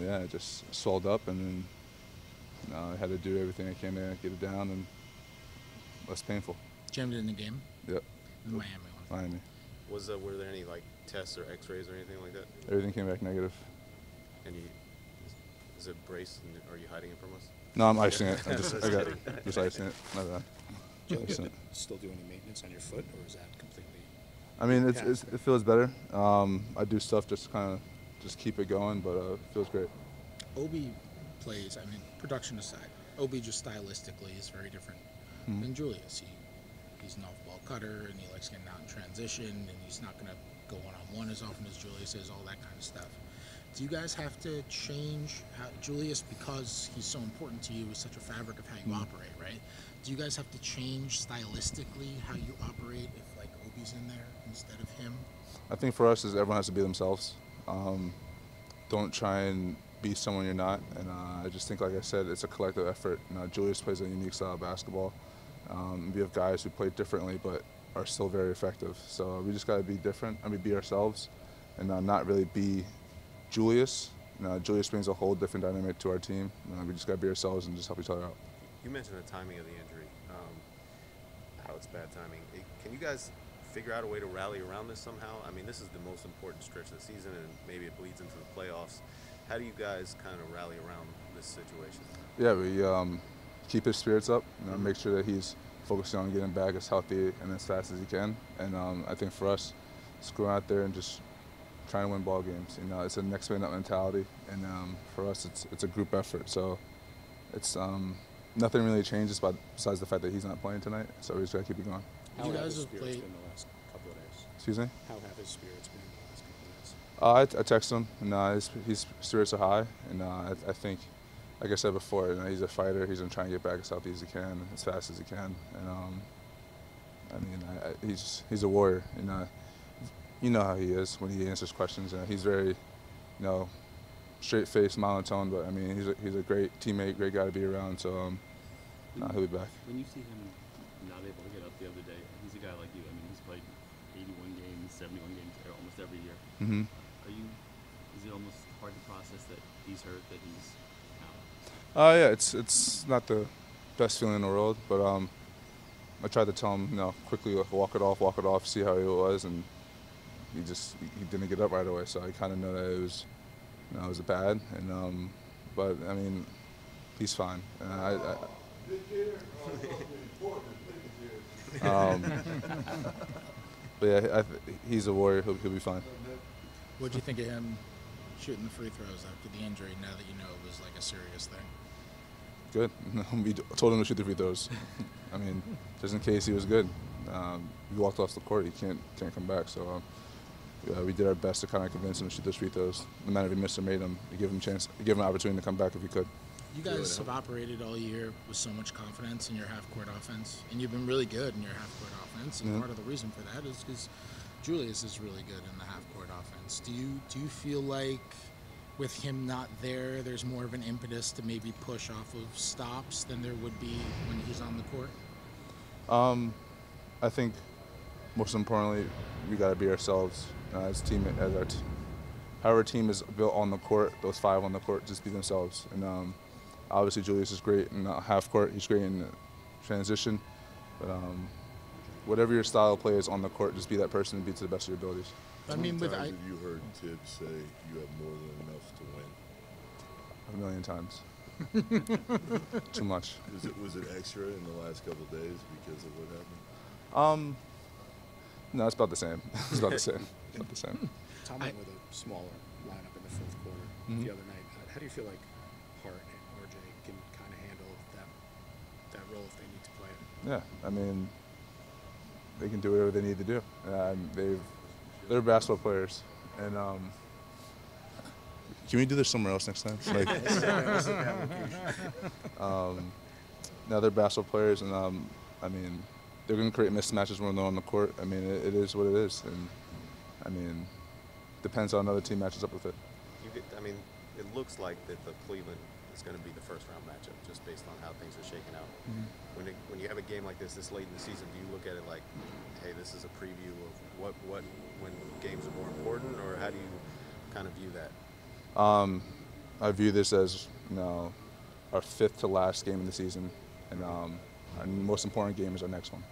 yeah, it just swelled up, and then you know, I had to do everything I can to get it down and less painful. Jammed it in the game Yep, in Miami. one. Miami. Was uh, were there any like tests or X-rays or anything like that? Everything came back negative. Any? Is it brace? And are you hiding it from us? No, I'm icing it. I just, I got just icing it. My bad. Do you Icing still do any maintenance on your foot, or is that completely? I mean, it's, it's, it feels better. Um, I do stuff just kind of just keep it going, but uh, it feels great. Obi plays. I mean, production aside, Obi just stylistically is very different Mhm. than Julius. He he's an off-ball cutter, and he likes getting out in transition, and he's not going to go one-on-one as often as Julius is. All that kind of stuff. Do you guys have to change how Julius because he's so important to you, is such a fabric of how you Mhm. operate, right? Do you guys have to change stylistically how you operate if like Obi's in there instead of him? I think for us is everyone has to be themselves. Um, don't try and be someone you're not. And uh, I just think, like I said, it's a collective effort. Know, Julius plays a unique style of basketball. Um, we have guys who play differently, but are still very effective. So we just got to be different. I mean, be ourselves, and uh, not really be Julius. Know, Julius brings a whole different dynamic to our team. We just got to be ourselves and just help each other out. You mentioned the timing of the injury, um, how it's bad timing. It- can you guys figure out a way to rally around this somehow? I mean, this is the most important stretch of the season, and maybe it bleeds into the playoffs. How do you guys kind of rally around this situation? Yeah, we um, keep his spirits up. You know, make sure that he's focusing on getting back as healthy and as fast as he can. And um, I think for us, just go out there and just trying to win ball games. You know, it's a next man up mentality, and um, for us, it's it's a group effort. So it's um, nothing really changes, but besides the fact that he's not playing tonight. So we just gotta keep it going. How You guys have spirits played- been the last couple of days? Excuse me. How have his spirits been in the last couple of days? Uh, I, I text him, and uh, his, his spirits are high, and uh, I, I think, like I said before, you know, he's a fighter. He's gonna try and get back as healthy as he can, as fast as he can, and um, I mean, I, I, he's he's a warrior. You know, you know how he is when he answers questions, and he's very, you know, straight-faced, monotone. But I mean, he's a, he's a great teammate, great guy to be around. So um, nah, he'll be back. When you see him not able to get up the other day, he's a guy like you. I mean, he's played 81 games, 71 games almost every year. hmm Are you? Is it almost hard to process that he's hurt, that he's out? Uh, yeah, it's it's not the best feeling in the world, but um, I tried to tell him, you know, quickly like, walk it off, walk it off, see how he was, and he just he he didn't get up right away. So I kind of know that it was, you know, it was bad, and um, but I mean, he's fine. And I, I, um, but yeah, I, th- he's a warrior. He'll, he'll be fine. What'd you think of him shooting the free throws after the injury? Now that you know it was like a serious thing. Good. we told him to shoot the free throws. I mean, just in case he was good. Um, he walked off the court. He can't can't come back. So um, yeah, we did our best to kind of convince him to shoot those free throws. No matter if he missed or made them, to give him a chance, give him an opportunity to come back if he could. You guys have operated all year with so much confidence in your half-court offense, and you've been really good in your half-court offense. And Mhm. part of the reason for that is because Julius is really good in the half-court offense. Do you do you feel like with him not there, there's more of an impetus to maybe push off of stops than there would be when he's on the court? Um, I think most importantly, we got to be ourselves uh, as a team. As our t- how our team is built on the court, those five on the court, just be themselves. And um, obviously, Julius is great in half court. He's great in transition. But um, whatever your style of play is on the court, just be that person and be to the best of your abilities. I mean, with times I, have you heard Thibs say you have more than enough to win? A million times. Too much. Was it was it extra in the last couple of days because of what happened? Um, no, it's about the same. It's about the same. It's about the same. Tom I- went with a smaller lineup in the fourth quarter Mhm. the other night. How do you feel like Hart and RJ can kind of handle that that role if they need to play it? Yeah, I mean, they can do whatever they need to do. Um, they've, they're basketball players, and um, can we do this somewhere else next time? Like, um, no, they're basketball players, and um, I mean, they're going to create mismatches when they're on the court. I mean, it, it is what it is, and I mean, depends on how another team matches up with it. You get, I mean, it looks like that the Cleveland is going to be the first round matchup just based on how things are shaking out. When it, when you have a game like this this late in the season, do you look at it like, hey, this is a preview of what what when games are more important, or how do you kind of view that? Um, I view this as you know our fifth to last game of the season, and um, our most important game is our next one.